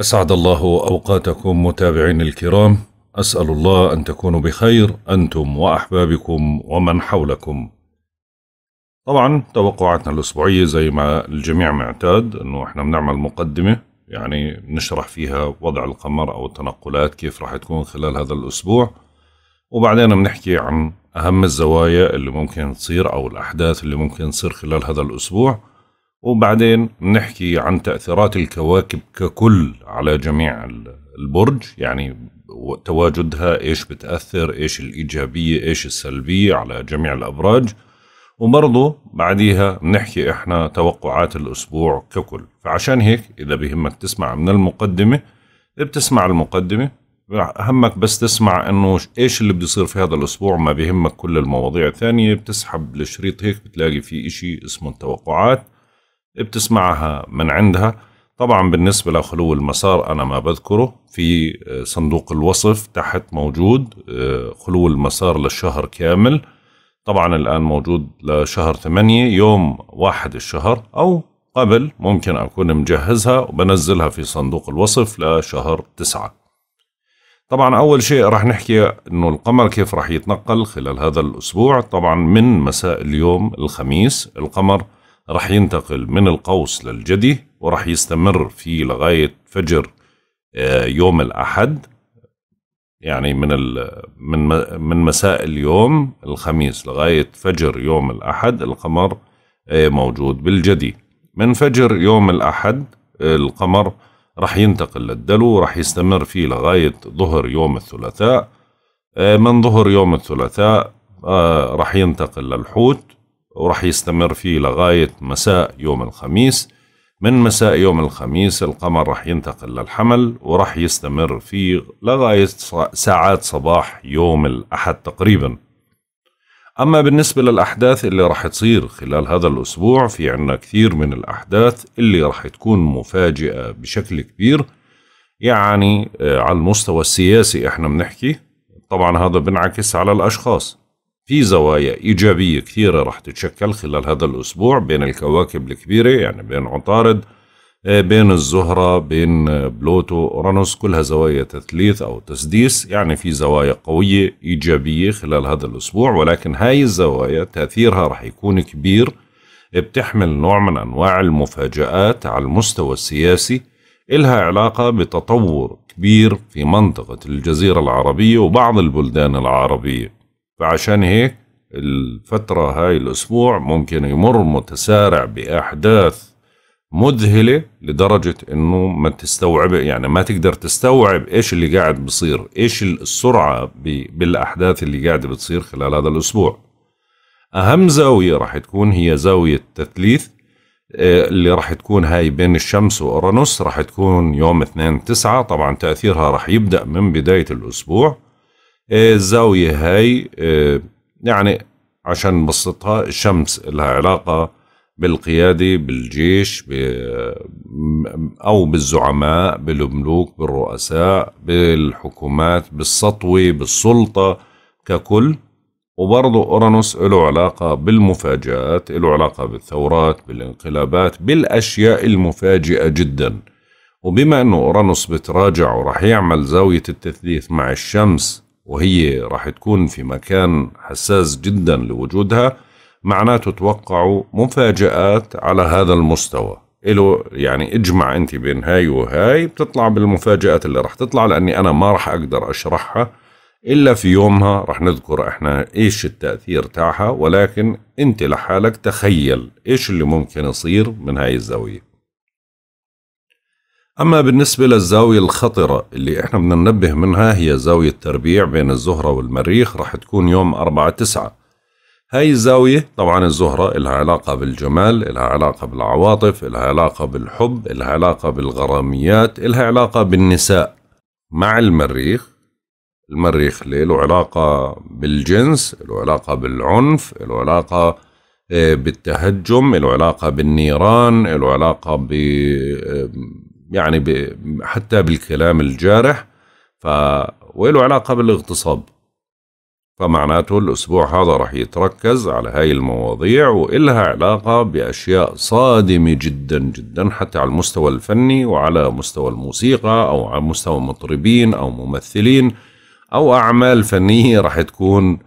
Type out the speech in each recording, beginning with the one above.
أسعد الله أوقاتكم متابعين الكرام. أسأل الله أن تكونوا بخير أنتم وأحبابكم ومن حولكم. طبعا توقعاتنا الأسبوعية زي ما الجميع معتاد أنه إحنا بنعمل مقدمة يعني نشرح فيها وضع القمر أو التنقلات كيف راح تكون خلال هذا الأسبوع. وبعدين بنحكي عن أهم الزوايا اللي ممكن تصير أو الأحداث اللي ممكن تصير خلال هذا الأسبوع. وبعدين نحكي عن تأثيرات الكواكب ككل على جميع البرج. يعني تواجدها إيش بتأثر إيش الإيجابية إيش السلبية على جميع الأبراج. وبرضه بعديها بنحكي إحنا توقعات الأسبوع ككل. فعشان هيك إذا بهمك تسمع من المقدمة بتسمع المقدمة. همك بس تسمع إنه إيش اللي بده يصير في هذا الأسبوع. ما بيهمك كل المواضيع الثانية بتسحب الشريط هيك بتلاقي في إشي اسمه التوقعات. بتسمعها من عندها. طبعا بالنسبة لخلو المسار أنا ما بذكره في صندوق الوصف تحت موجود خلو المسار للشهر كامل. طبعا الآن موجود لشهر ثمانية يوم واحد الشهر أو قبل ممكن أكون مجهزها وبنزلها في صندوق الوصف لشهر تسعة. طبعا أول شيء راح نحكي إنه القمر كيف راح يتنقل خلال هذا الأسبوع. طبعا من مساء اليوم الخميس القمر راح ينتقل من القوس للجدي وراح يستمر فيه لغاية فجر يوم الأحد يعني من من من مساء اليوم الخميس لغاية فجر يوم الأحد القمر موجود بالجدي. من فجر يوم الأحد القمر راح ينتقل للدلو وراح يستمر فيه لغاية ظهر يوم الثلاثاء من ظهر يوم الثلاثاء راح ينتقل للحوت. وراح يستمر فيه لغاية مساء يوم الخميس. من مساء يوم الخميس القمر راح ينتقل للحمل وراح يستمر فيه لغاية ساعات صباح يوم الأحد تقريبا. أما بالنسبة للأحداث اللي راح تصير خلال هذا الأسبوع في عنا كثير من الأحداث اللي راح تكون مفاجئة بشكل كبير. يعني على المستوى السياسي إحنا بنحكي. طبعا هذا بنعكس على الأشخاص. في زوايا إيجابية كثيرة راح تتشكل خلال هذا الأسبوع بين الكواكب الكبيرة يعني بين عطارد بين الزهرة بين بلوتو أورانوس كلها زوايا تثليث أو تسديس يعني في زوايا قوية إيجابية خلال هذا الأسبوع ولكن هاي الزوايا تأثيرها راح يكون كبير بتحمل نوع من أنواع المفاجآت على المستوى السياسي إلها علاقة بتطور كبير في منطقة الجزيرة العربية وبعض البلدان العربية. فعشان هيك الفترة هاي الأسبوع ممكن يمر متسارع بأحداث مذهلة لدرجة إنه ما تستوعب يعني ما تقدر تستوعب إيش اللي قاعد بصير إيش السرعة بالأحداث اللي قاعدة بتصير خلال هذا الأسبوع. أهم زاوية راح تكون هي زاوية تثليث اللي راح تكون هاي بين الشمس وأورانوس راح تكون يوم 2 9 طبعا تأثيرها راح يبدأ من بداية الأسبوع. الزاوية هاي يعني عشان نبسطها الشمس لها علاقة بالقيادة بالجيش أو بالزعماء بالملوك بالرؤساء بالحكومات بالسطوة بالسلطة ككل. وبرضه أورانوس له علاقة بالمفاجآت له علاقة بالثورات بالانقلابات بالأشياء المفاجئة جدا. وبما أنه أورانوس بتراجع وراح يعمل زاوية التثليث مع الشمس وهي راح تكون في مكان حساس جدا لوجودها. معناته توقعوا مفاجآت على هذا المستوى. إله يعني اجمع انت بين هاي وهاي بتطلع بالمفاجآت اللي راح تطلع لأني أنا ما راح أقدر أشرحها إلا في يومها. راح نذكر إحنا إيش التأثير تاعها ولكن انت لحالك تخيل إيش اللي ممكن يصير من هاي الزاوية. أما بالنسبة للزاوية الخطرة اللي إحنا بدنا ننبه منها هي زاوية تربيع بين الزهرة والمريخ راح تكون يوم أربعة تسعة. هاي الزاوية طبعا الزهرة إلها علاقة بالجمال إلها علاقة بالعواطف إلها علاقة بالحب إلها علاقة بالغراميات إلها علاقة بالنساء مع المريخ. المريخ له علاقة بالجنس له علاقة بالعنف له علاقة بالتهجم له علاقة بالنيران له علاقة ب يعني ب... حتى بالكلام الجارح ف وله علاقة بالاغتصاب. فمعناته الأسبوع هذا رح يتركز على هاي المواضيع وإلها علاقة بأشياء صادمة جدا جدا حتى على المستوى الفني وعلى مستوى الموسيقى أو على مستوى مطربين أو ممثلين أو أعمال فنية رح تكون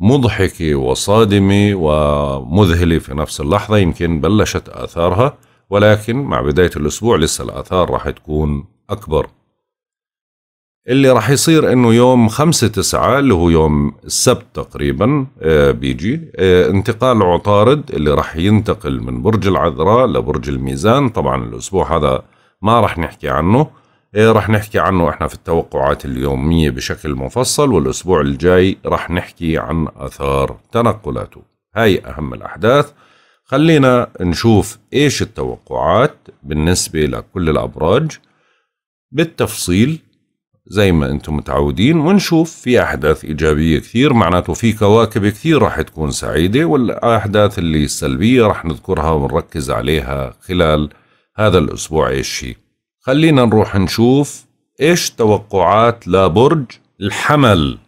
مضحكة وصادمة ومذهلة في نفس اللحظة يمكن بلشت آثارها. ولكن مع بداية الأسبوع لسه الآثار رح تكون أكبر. اللي راح يصير إنه يوم خمسة تسعة اللي هو يوم السبت تقريبا آه، بيجي آه، انتقال عطارد اللي راح ينتقل من برج العذراء لبرج الميزان. طبعا الأسبوع هذا ما راح نحكي عنه آه، راح نحكي عنه إحنا في التوقعات اليومية بشكل مفصل والأسبوع الجاي راح نحكي عن آثار تنقلاته. هاي أهم الأحداث. خلينا نشوف إيش التوقعات بالنسبة لكل الأبراج. بالتفصيل زي ما أنتم متعودين ونشوف في أحداث إيجابية كثير معناته في كواكب كثير راح تكون سعيدة والأحداث اللي السلبيه راح نذكرها ونركز عليها خلال هذا الأسبوع. إيش هي خلينا نروح نشوف إيش توقعات لبرج الحمل.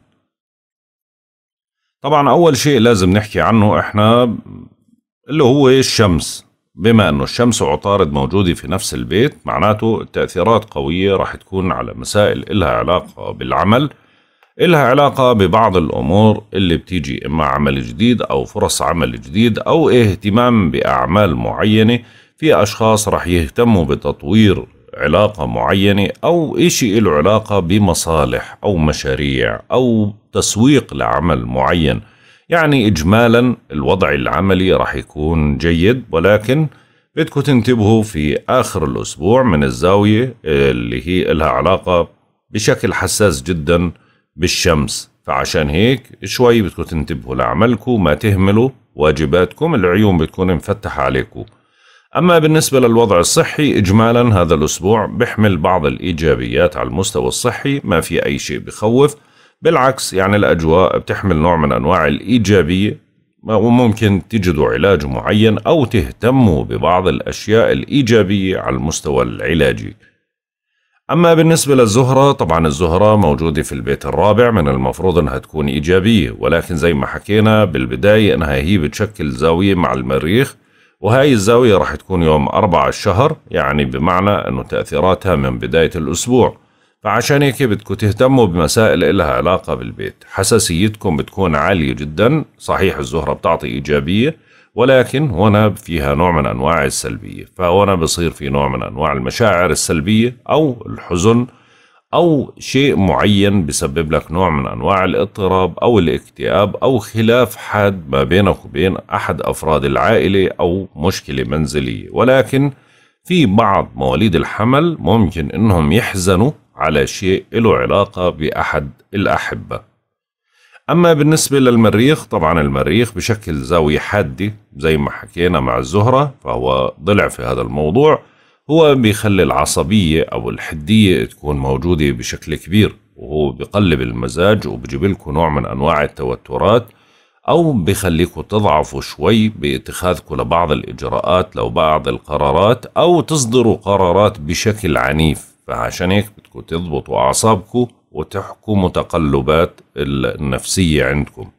طبعا أول شيء لازم نحكي عنه إحنا اللي هو الشمس. بما أنه الشمس وعطارد موجودة في نفس البيت معناته التأثيرات قوية راح تكون على مسائل إلها علاقة بالعمل إلها علاقة ببعض الأمور اللي بتيجي إما عمل جديد أو فرص عمل جديد أو اهتمام بأعمال معينة. في أشخاص راح يهتموا بتطوير علاقة معينة أو إشي له علاقة بمصالح أو مشاريع أو تسويق لعمل معين. يعني إجمالا الوضع العملي راح يكون جيد ولكن بدكم تنتبهوا في آخر الأسبوع من الزاوية اللي هي لها علاقة بشكل حساس جدا بالشمس. فعشان هيك شوي بدكم تنتبهوا لعملكم ما تهملوا واجباتكم العيون بتكون مفتحة عليكم. أما بالنسبة للوضع الصحي إجمالا هذا الأسبوع بيحمل بعض الإيجابيات على المستوى الصحي ما في أي شيء بخوف. بالعكس يعني الأجواء بتحمل نوع من أنواع الإيجابية وممكن تجدوا علاج معين أو تهتموا ببعض الأشياء الإيجابية على المستوى العلاجي. أما بالنسبة للزهرة طبعا الزهرة موجودة في البيت الرابع من المفروض أنها تكون إيجابية ولكن زي ما حكينا بالبداية أنها هي بتشكل زاوية مع المريخ وهاي الزاوية راح تكون يوم أربعة الشهر يعني بمعنى أنه تأثيراتها من بداية الأسبوع. فعشان هيك بدكم تهتموا بمسائل إلها علاقة بالبيت. حساسيتكم بتكون عالية جدا صحيح الزهرة بتعطي إيجابية ولكن هنا فيها نوع من أنواع السلبية. فهنا بصير في نوع من أنواع المشاعر السلبية أو الحزن أو شيء معين بسبب لك نوع من أنواع الاضطراب أو الاكتئاب أو خلاف حاد ما بينك وبين أحد أفراد العائلة أو مشكلة منزلية. ولكن في بعض مواليد الحمل ممكن إنهم يحزنوا على شيء له علاقة بأحد الأحبة. أما بالنسبة للمريخ طبعا المريخ بشكل زاوية حادة زي ما حكينا مع الزهرة فهو ضلع في هذا الموضوع. هو بيخلي العصبية أو الحدية تكون موجودة بشكل كبير وهو بقلب المزاج وبجيب لكم نوع من أنواع التوترات أو بخليكم تضعفوا شوي باتخاذكم لبعض الإجراءات لو بعض القرارات أو تصدروا قرارات بشكل عنيف. فعشان هيك بدكم تضبطوا أعصابكم وتحكوا متقلبات النفسية عندكم.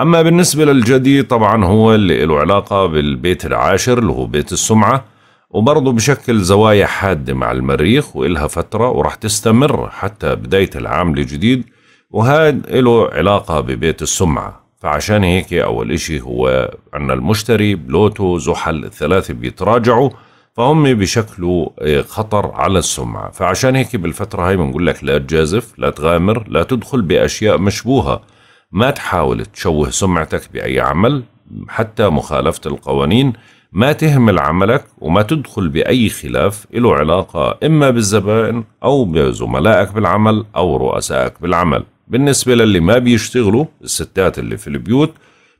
أما بالنسبة للجدي طبعا هو اللي له علاقة بالبيت العاشر اللي هو بيت السمعة وبرضه بشكل زوايا حادة مع المريخ وإلها فترة وراح تستمر حتى بداية العام الجديد وهذا له علاقة ببيت السمعة. فعشان هيك أول إشي هو أن المشتري بلوتو زحل الثلاثة بيتراجعوا فهم بشكلوا آه، خطر على السمعة. فعشان هيك بالفترة هاي بنقول لك لا تجازف لا تغامر لا تدخل بأشياء مشبوهة. ما تحاول تشوه سمعتك بأي عمل حتى مخالفة القوانين. ما تهمل عملك وما تدخل بأي خلاف له علاقة إما بالزبائن أو بزملائك بالعمل أو رؤسائك بالعمل. بالنسبة للي ما بيشتغلوا الستات اللي في البيوت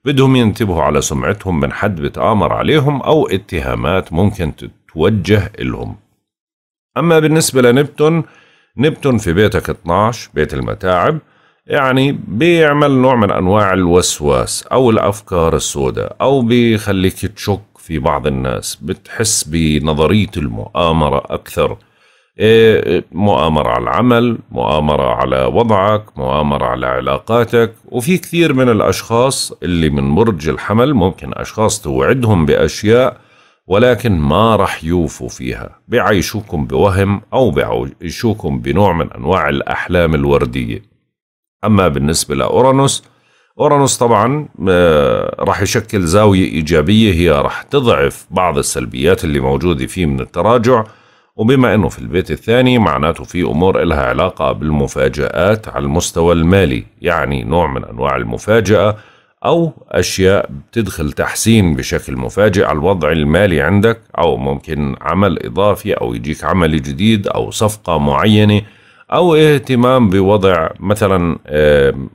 بدهم ينتبهوا على سمعتهم من حد بتآمر عليهم أو اتهامات ممكن توجه إلهم. أما بالنسبة لنبتون نبتون في بيتك 12 بيت المتاعب يعني بيعمل نوع من أنواع الوسواس أو الأفكار السوداء أو بيخليك تشك في بعض الناس بتحس بنظرية المؤامرة أكثر. إيه، مؤامرة على العمل مؤامرة على وضعك مؤامرة على علاقاتك. وفي كثير من الأشخاص اللي من برج الحمل ممكن أشخاص توعدهم بأشياء ولكن ما رح يوفوا فيها بيعيشوكم بوهم أو بيعيشوكم بنوع من أنواع الأحلام الوردية. أما بالنسبة لأورانوس أورانوس طبعا آه، راح يشكل زاوية إيجابية هي راح تضعف بعض السلبيات اللي موجودة فيه من التراجع. وبما أنه في البيت الثاني معناته في أمور إلها علاقة بالمفاجآت على المستوى المالي يعني نوع من أنواع المفاجأة. أو أشياء بتدخل تحسين بشكل مفاجئ على الوضع المالي عندك أو ممكن عمل إضافي أو يجيك عمل جديد أو صفقة معينة أو اهتمام بوضع مثلا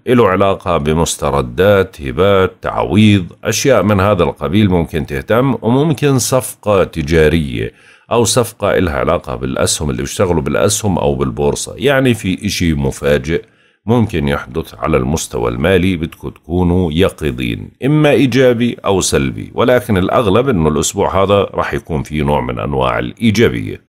له علاقة بمستردات هبات تعويض أشياء من هذا القبيل ممكن تهتم وممكن صفقة تجارية أو صفقة لها علاقة بالأسهم اللي بيشتغلوا بالأسهم أو بالبورصة. يعني في إشي مفاجئ. ممكن يحدث على المستوى المالي بدكم تكونوا يقظين إما إيجابي أو سلبي ولكن الأغلب أنه الأسبوع هذا راح يكون فيه نوع من أنواع الإيجابية.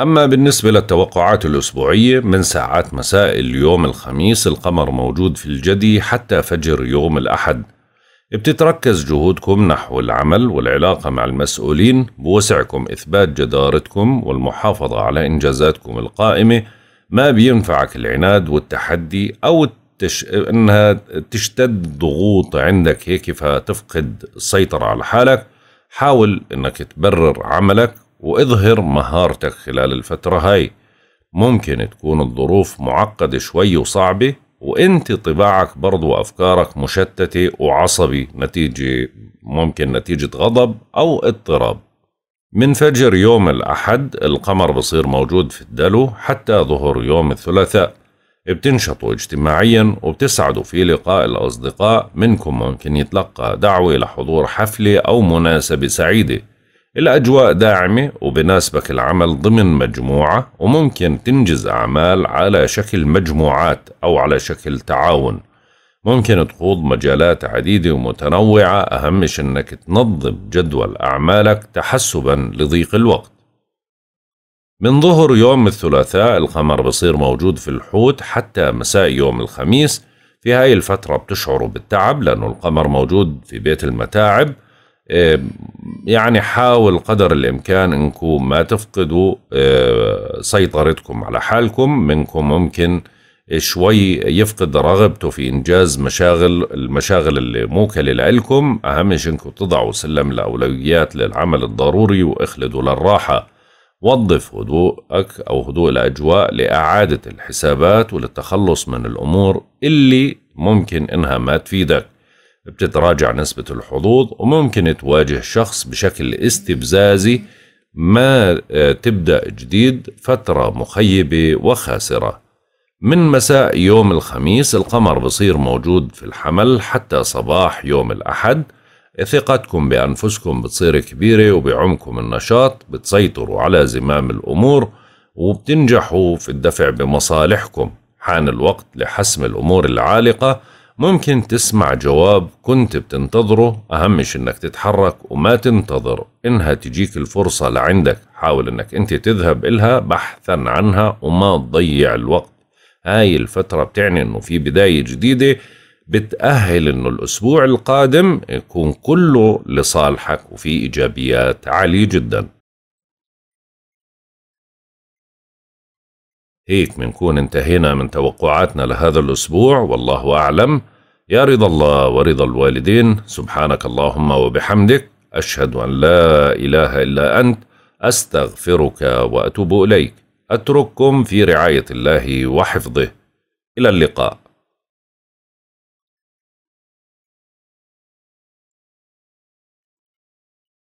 أما بالنسبة للتوقعات الأسبوعية من ساعات مساء اليوم الخميس القمر موجود في الجدي حتى فجر يوم الأحد. بتتركز جهودكم نحو العمل والعلاقة مع المسؤولين بوسعكم إثبات جدارتكم والمحافظة على إنجازاتكم القائمة. ما بينفعك العناد والتحدي أو التش... إنها تشتد ضغوط عندك هيك فتفقد السيطرة على حالك. حاول إنك تبرر عملك وإظهر مهارتك خلال الفترة هاي. ممكن تكون الظروف معقدة شوي وصعبة وانت طباعك برضو وافكارك مشتتة وعصبي نتيجة ممكن نتيجة غضب أو اضطراب. من فجر يوم الأحد القمر بصير موجود في الدلو حتى ظهر يوم الثلاثاء. بتنشطوا اجتماعيا وبتسعدوا في لقاء الأصدقاء منكم ممكن يتلقى دعوة لحضور حفلة أو مناسبة سعيدة. الأجواء داعمة وبناسبك العمل ضمن مجموعة وممكن تنجز أعمال على شكل مجموعات أو على شكل تعاون. ممكن تخوض مجالات عديدة ومتنوعة أهمش أنك تنظم جدول أعمالك تحسبا لضيق الوقت. من ظهر يوم الثلاثاء القمر بصير موجود في الحوت حتى مساء يوم الخميس. في هاي الفترة بتشعروا بالتعب لأنه القمر موجود في بيت المتاعب. إيه، يعني حاول قدر الإمكان أنكم ما تفقدوا إيه، سيطرتكم على حالكم. منكم ممكن شوي يفقد رغبته في إنجاز مشاغل المشاغل اللي موكلة لكم أهم شيء أنكم تضعوا سلم الأولويات للعمل الضروري وإخلدوا للراحة. وظف هدوءك أو هدوء الأجواء لإعادة الحسابات وللتخلص من الأمور اللي ممكن إنها ما تفيدك. بتتراجع نسبة الحظوظ وممكن تواجه شخص بشكل استفزازي ما آه، تبدأ جديد فترة مخيبة وخاسرة. من مساء يوم الخميس القمر بصير موجود في الحمل حتى صباح يوم الأحد. ثقتكم بأنفسكم بتصير كبيرة وبعمكم النشاط بتسيطروا على زمام الأمور وبتنجحوا في الدفع بمصالحكم. حان الوقت لحسم الأمور العالقة ممكن تسمع جواب كنت بتنتظره أهمش إنك تتحرك وما تنتظر. إنها تجيك الفرصة لعندك. حاول إنك أنت تذهب إلها بحثا عنها وما تضيع الوقت. هاي الفترة بتعني إنه في بداية جديدة بتأهل إنه الأسبوع القادم يكون كله لصالحك وفي إيجابيات. عالية جدا. هيك بنكون انتهينا من توقعاتنا لهذا الأسبوع والله أعلم. يا رضا الله ورضا الوالدين سبحانك اللهم وبحمدك أشهد أن لا إله إلا أنت أستغفرك وأتوب إليك. أترككم في رعاية الله وحفظه. إلى اللقاء.